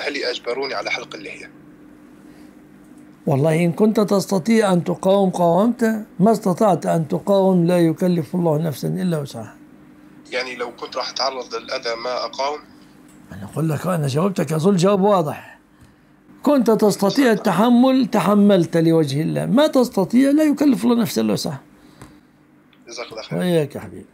أهلي أجبروني على حلق اللحية؟ والله إن كنت تستطيع أن تقاوم قاومت ما استطعت أن تقاوم لا يكلف الله نفسا إلا وسعها. يعني لو كنت راح أتعرض للأذى ما أقاوم؟ أنا أقول لك أنا جاوبتك أظن جواب واضح. كنت تستطيع التحمل تحملت لوجه الله. ما تستطيع لا يكلف الله نفسا إلا وسعها. جزاك الله خير وإياك يا حبيبي.